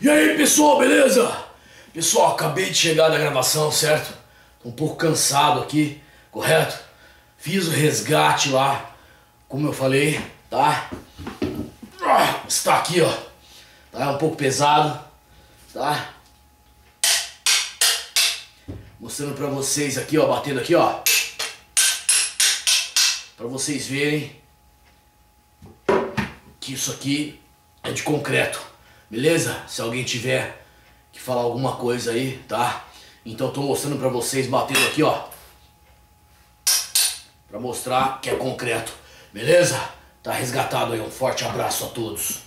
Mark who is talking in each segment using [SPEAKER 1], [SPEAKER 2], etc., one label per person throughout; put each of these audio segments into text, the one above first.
[SPEAKER 1] E aí pessoal, beleza? Pessoal, acabei de chegar da gravação, certo? Tô um pouco cansado aqui, correto? Fiz o resgate lá, como eu falei, tá? Ah, está aqui, ó. Tá é um pouco pesado, tá? Mostrando pra vocês aqui, ó, batendo aqui, ó. Pra vocês verem que isso aqui é de concreto. Beleza? Se alguém tiver que falar alguma coisa aí, tá? Então tô mostrando pra vocês batendo aqui, ó. Pra mostrar que é concreto. Beleza? Tá resgatado aí. Um forte abraço a todos.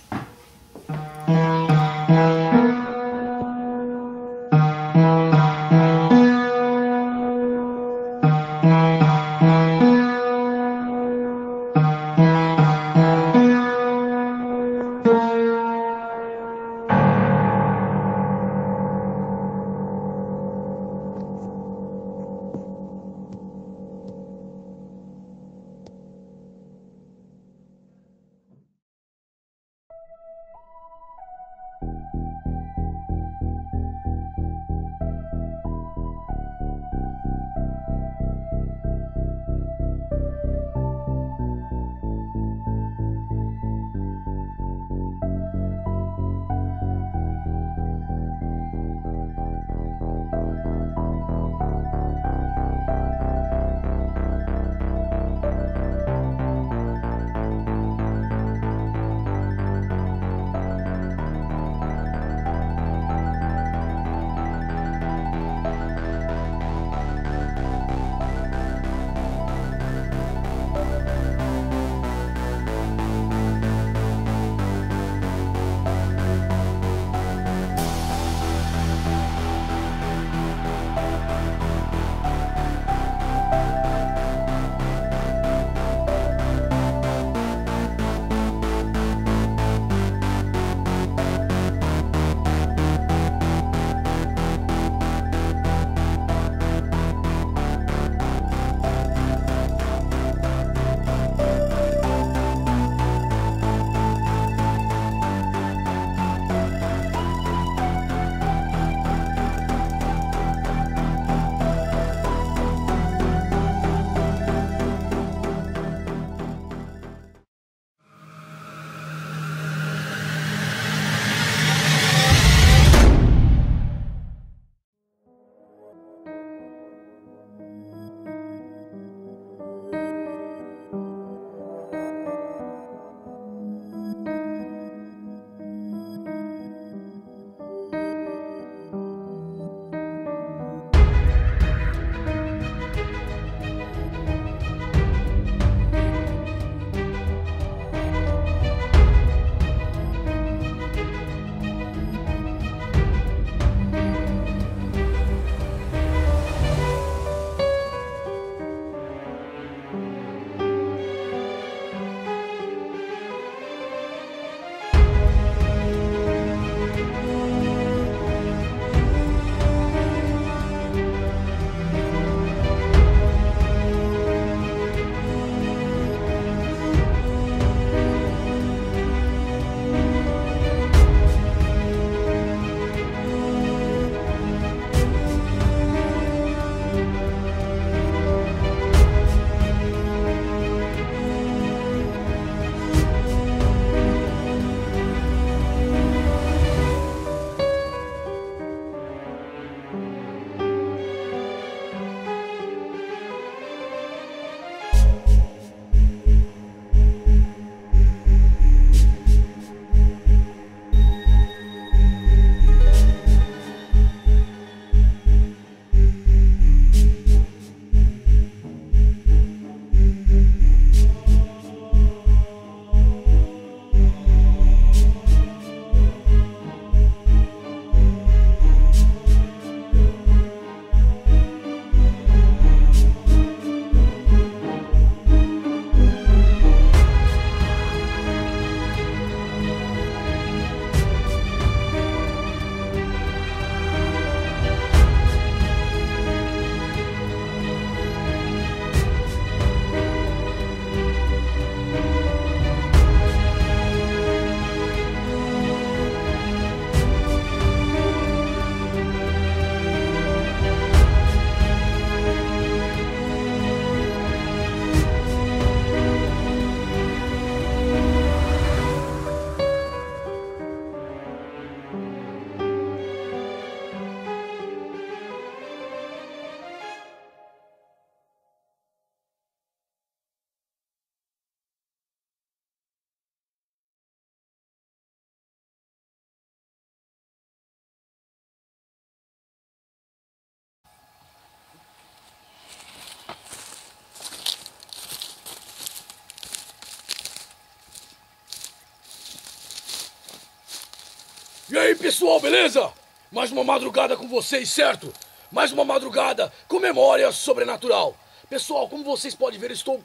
[SPEAKER 1] E aí, pessoal, beleza? Mais uma madrugada com vocês, certo? Mais uma madrugada com memória sobrenatural. Pessoal, como vocês podem ver, estou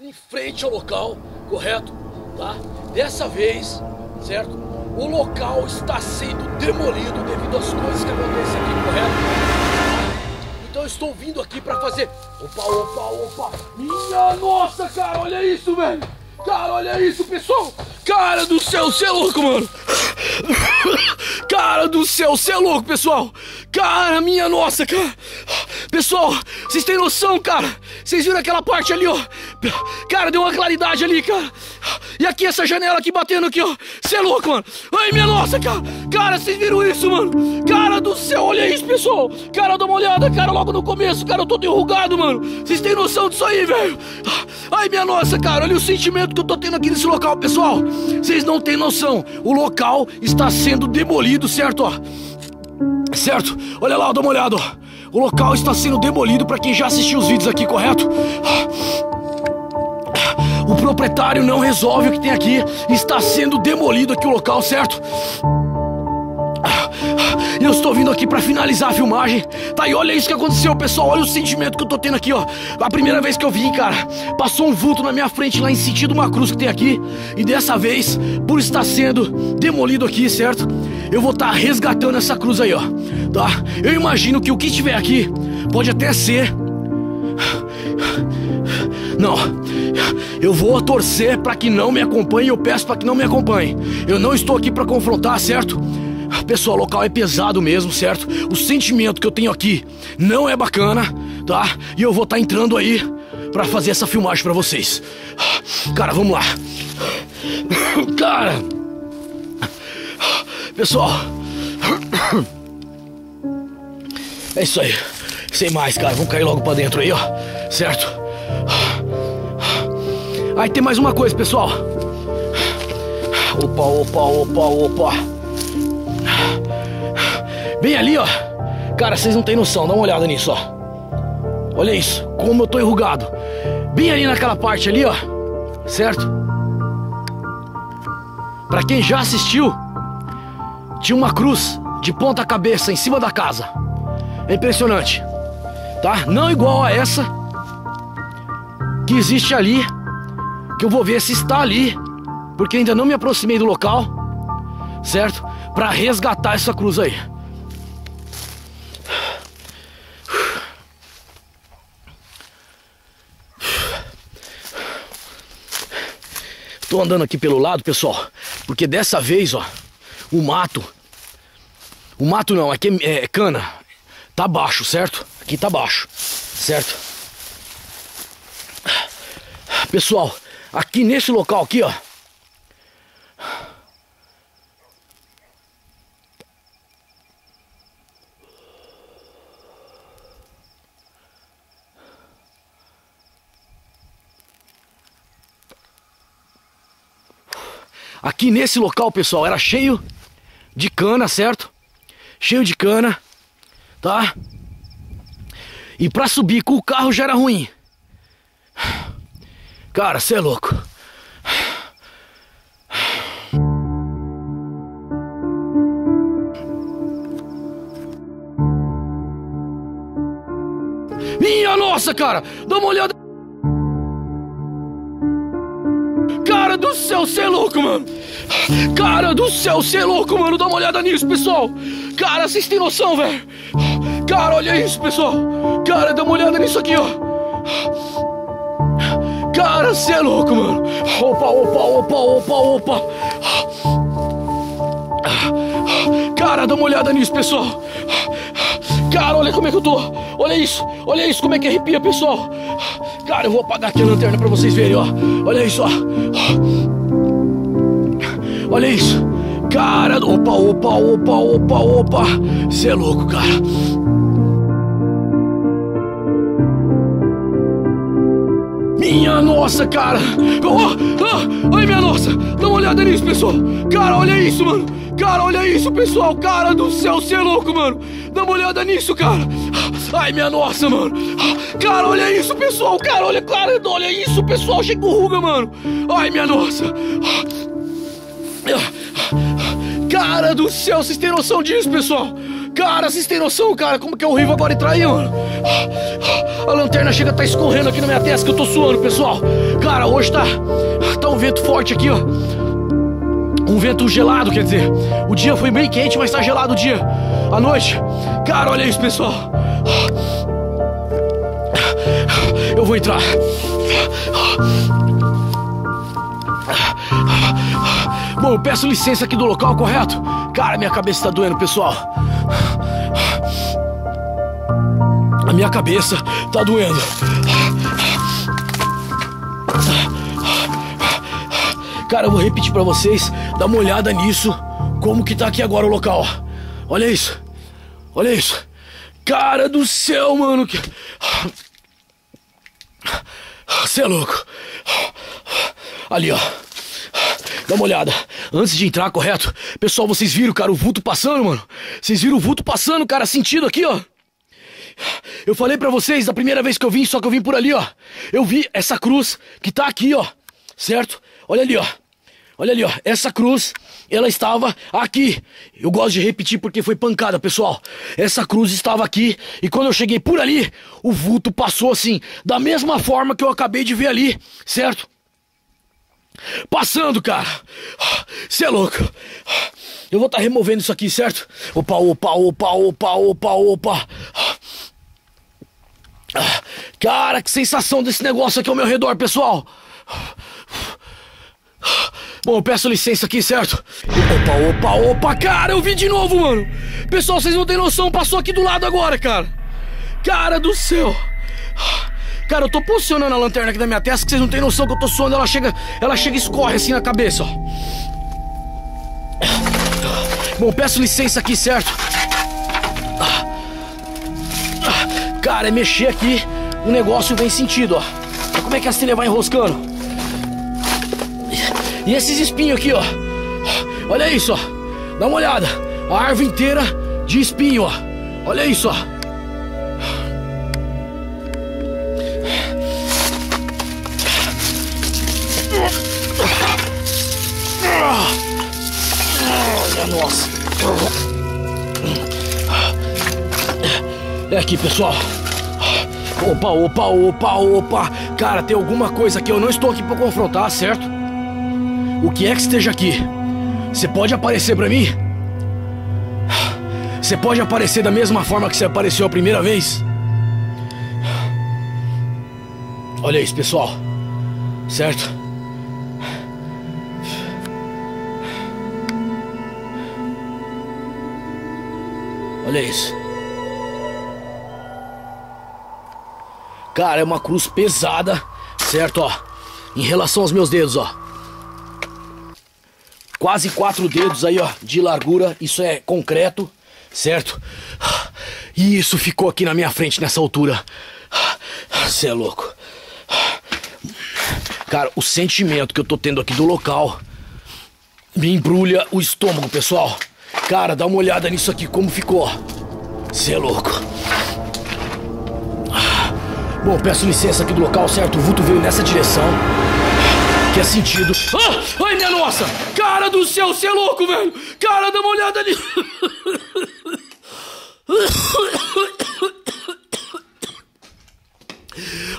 [SPEAKER 1] em frente ao local, correto? Tá? Dessa vez, certo? O local está sendo demolido devido às coisas que acontecem aqui, correto? Então eu estou vindo aqui para fazer. Opa, opa, opa! Minha nossa, cara, olha isso, velho! Cara, olha isso, pessoal! Cara do céu, você é louco, mano! Cara do céu, você é louco, pessoal! Cara, minha nossa, cara! Pessoal, vocês têm noção, cara? Vocês viram aquela parte ali, ó? Cara, deu uma claridade ali, cara! E aqui, essa janela aqui batendo aqui, ó! Você é louco, mano! Ai, minha nossa, cara! Cara, vocês viram isso, mano? Cara do céu, olha isso, pessoal! Cara, dá uma olhada, cara, logo no começo, cara, eu tô enrugado, mano! Vocês têm noção disso aí, velho? Ai, minha nossa, cara, olha o sentimento que eu tô tendo aqui nesse local, pessoal! Vocês não têm noção! O local está sendo demolido, certo? Ó? Certo? Olha lá, dá uma olhada, ó. O local está sendo demolido para quem já assistiu os vídeos aqui, correto? O proprietário não resolve o que tem aqui. Está sendo demolido aqui o local, certo? Eu estou vindo aqui para finalizar a filmagem. Tá, e olha isso que aconteceu, pessoal. Olha o sentimento que eu tô tendo aqui, ó. A primeira vez que eu vim, cara, passou um vulto na minha frente lá em sentido uma cruz que tem aqui. E dessa vez, por estar sendo demolido aqui, certo? Eu vou estar tá resgatando essa cruz aí, ó. Tá? Eu imagino que o que estiver aqui pode até ser. Não, eu vou torcer para que não me acompanhe. Eu peço para que não me acompanhe. Eu não estou aqui para confrontar, certo? Pessoal, o local é pesado mesmo, certo? O sentimento que eu tenho aqui não é bacana, tá? E eu vou estar tá entrando aí para fazer essa filmagem para vocês. Cara, vamos lá. Cara. Pessoal. É isso aí. Sem mais, cara. Vamos cair logo para dentro aí, ó. Certo? Aí tem mais uma coisa, pessoal. Opa, opa, opa, opa. Bem ali, ó. Cara, vocês não têm noção, dá uma olhada nisso, ó. Olha isso, como eu tô enrugado. Bem ali naquela parte ali, ó. Certo? Para quem já assistiu, tinha uma cruz de ponta cabeça em cima da casa. É impressionante. Tá? Não igual a essa que existe ali, que eu vou ver se está ali, porque ainda não me aproximei do local, certo? Para resgatar essa cruz aí. Tô andando aqui pelo lado, pessoal, porque dessa vez, ó, o mato, o mato não, aqui é, é cana, tá baixo, certo? Aqui tá baixo, certo? Pessoal, aqui nesse local aqui, ó, Aqui nesse local, pessoal, era cheio de cana, certo? Cheio de cana, tá? E pra subir com o carro já era ruim. Cara, você é louco. Minha nossa, cara! Dá uma olhada Cara do céu, você é louco, mano! Cara do céu, você é louco, mano! Dá uma olhada nisso, pessoal! Cara, vocês têm noção, velho? Cara, olha isso, pessoal! Cara, dá uma olhada nisso aqui, ó! Cara, você é louco, mano! Opa, opa, opa, opa, opa! Cara, dá uma olhada nisso, pessoal! Cara, olha como é que eu tô! Olha isso! Olha isso, como é que arrepia, pessoal! Cara, eu vou apagar aqui a lanterna pra vocês verem, ó. Olha isso, ó. Olha isso. Cara, opa, opa, opa, opa, opa. Você é louco, cara. Nossa, cara! Oh, oh, ai, minha nossa! Dá uma olhada nisso, pessoal! Cara, olha isso, mano! Cara, olha isso, pessoal! Cara do céu, você é louco, mano! Dá uma olhada nisso, cara! Ai, minha nossa, mano! Cara, olha isso, pessoal! Cara, olha, cara, olha isso, pessoal! Chegou ruga, mano! Ai, minha nossa! Cara, do céu, vocês têm noção disso, pessoal? Cara, vocês têm noção, cara, como que é horrível agora entrar aí, mano? A lanterna chega a tá escorrendo aqui na minha testa que eu tô suando, pessoal. Cara, hoje tá, tá um vento forte aqui, ó. Um vento gelado, quer dizer. O dia foi bem quente, mas tá gelado o dia. A noite. Cara, olha isso, pessoal. Eu vou entrar. Bom, eu peço licença aqui do local, correto? Cara, minha cabeça tá doendo, pessoal. Minha cabeça tá doendo. Cara, eu vou repetir para vocês, dá uma olhada nisso, como que tá aqui agora o local. Olha isso. Olha isso. Cara do céu, mano. Você é louco. Ali, ó. Dá uma olhada. Antes de entrar, correto? Pessoal, vocês viram, cara, o vulto passando, mano? Vocês viram o vulto passando, cara, sentido aqui, ó. Eu falei para vocês da primeira vez que eu vim, só que eu vim por ali, ó. Eu vi essa cruz que tá aqui, ó. Certo? Olha ali, ó. Olha ali, ó. Essa cruz, ela estava aqui. Eu gosto de repetir porque foi pancada, pessoal. Essa cruz estava aqui e quando eu cheguei por ali, o vulto passou assim, da mesma forma que eu acabei de ver ali, certo? Passando, cara. Você é louco. Eu vou estar tá removendo isso aqui, certo? Opa, opa, opa, opa, opa, opa. Cara, que sensação desse negócio aqui ao meu redor, pessoal. Bom, eu peço licença aqui, certo? Opa, opa, opa, cara, eu vi de novo, mano. Pessoal, vocês não têm noção, passou aqui do lado agora, cara. Cara do céu. Cara, eu tô posicionando a lanterna aqui da minha testa que vocês não têm noção que eu tô suando. Ela chega, ela chega e escorre assim na cabeça, ó. Bom, peço licença aqui, certo? Cara, é mexer aqui, o negócio vem sentido, ó. Como é que a cena vai enroscando? E esses espinhos aqui, ó. Olha isso, ó. Dá uma olhada. A árvore inteira de espinho, ó. Olha isso, ó. nossa. É aqui, pessoal. Opa, opa, opa, opa. Cara, tem alguma coisa aqui. Eu não estou aqui para confrontar, certo? O que é que esteja aqui? Você pode aparecer para mim? Você pode aparecer da mesma forma que você apareceu a primeira vez? Olha isso, pessoal. Certo? Olha isso. Cara, é uma cruz pesada, certo, ó. Em relação aos meus dedos, ó. Quase quatro dedos aí, ó, de largura. Isso é concreto, certo? E isso ficou aqui na minha frente nessa altura. Você é louco. Cara, o sentimento que eu tô tendo aqui do local me embrulha o estômago, pessoal. Cara, dá uma olhada nisso aqui, como ficou. Você é louco. Bom, peço licença aqui do local, certo? O vulto veio nessa direção. Que é sentido. Ah! Ai, minha nossa! Cara do céu, você é louco, velho! Cara, dá uma olhada ali.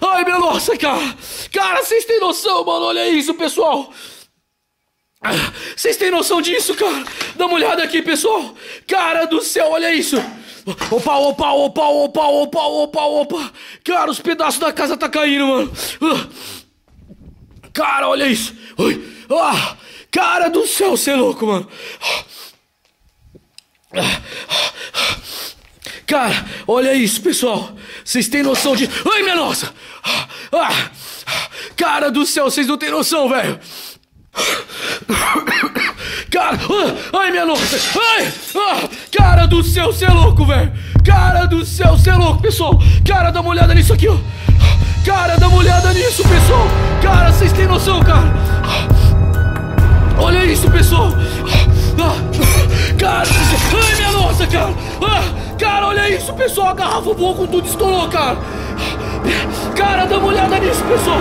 [SPEAKER 1] Ai, minha nossa, cara! Cara, vocês têm noção, mano? Olha isso, pessoal! Vocês têm noção disso, cara? Dá uma olhada aqui, pessoal. Cara do céu, olha isso. Opa, opa, opa, opa, opa, opa, opa. Cara, os pedaços da casa tá caindo, mano. Cara, olha isso. Ah, cara do céu, você é louco, mano. Cara, olha isso, pessoal. Vocês têm noção de. Ai, minha nossa! Ah, cara do céu, vocês não têm noção, velho. Cara, ai minha nossa, ai, ah, cara do céu, você é louco, velho. Cara do céu, você é louco, pessoal. Cara, dá uma olhada nisso aqui, ó. Cara, dá uma olhada nisso, pessoal. Cara, vocês têm noção, cara. Olha isso, pessoal. Cara, ai minha nossa, cara. Cara, olha isso, pessoal. A garrafa boa com tudo estourou, cara. Cara, dá uma olhada nisso, pessoal.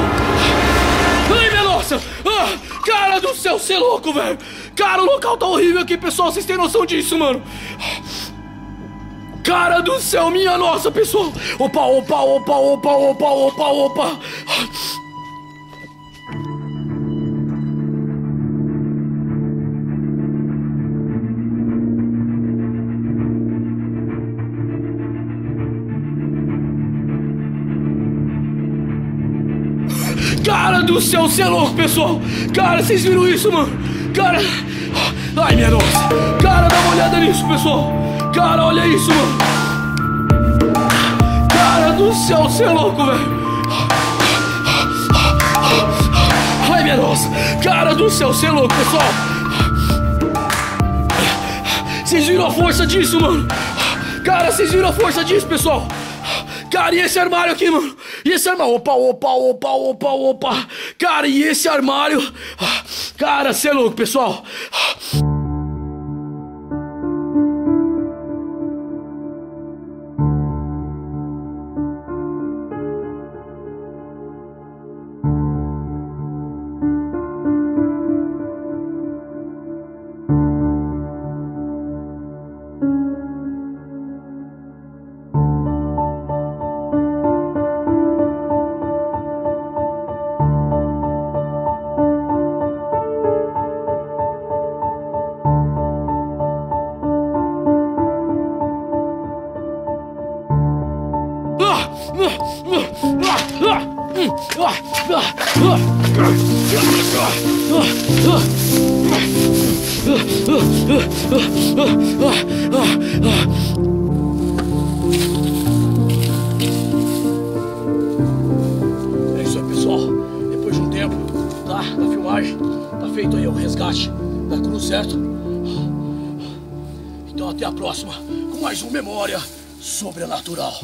[SPEAKER 1] Ah, cara do céu, você é louco, velho! Cara, o local tá horrível aqui, pessoal. Vocês têm noção disso, mano? Cara do céu, minha nossa, pessoal. Opa, opa, opa, opa, opa, opa, opa. Cara do céu, você é louco, pessoal! Cara, vocês viram isso, mano? Cara. Ai, minha nossa! Cara, dá uma olhada nisso, pessoal! Cara, olha isso, mano! Cara do céu, você é louco, velho! Ai, minha nossa! Cara do céu, você é louco, pessoal! Vocês viram a força disso, mano? Cara, vocês viram a força disso, pessoal? Cara, e esse armário aqui, mano? E esse armário? Opa, opa, opa, opa, opa. Cara, e esse armário? Cara, cê é louco, pessoal. É isso aí, pessoal. Depois de um tempo, tá? Da filmagem, tá feito aí o resgate da cruz, certo? Então até a próxima com mais um Memória Sobrenatural.